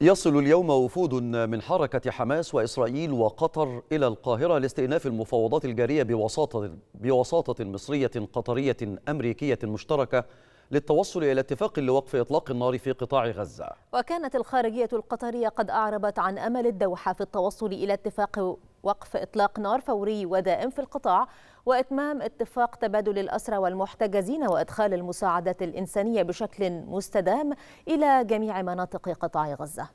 يصل اليوم وفود من حركة حماس وإسرائيل وقطر إلى القاهرة لاستئناف المفاوضات الجارية بوساطة, بوساطة مصرية قطرية أمريكية مشتركة للتوصل إلى اتفاق لوقف إطلاق النار في قطاع غزة. وكانت الخارجية القطرية قد أعربت عن أمل الدوحة في التوصل إلى اتفاق وقف إطلاق نار فوري ودائم في القطاع وإتمام اتفاق تبادل الأسرى والمحتجزين وإدخال المساعدات الإنسانية بشكل مستدام إلى جميع مناطق قطاع غزة.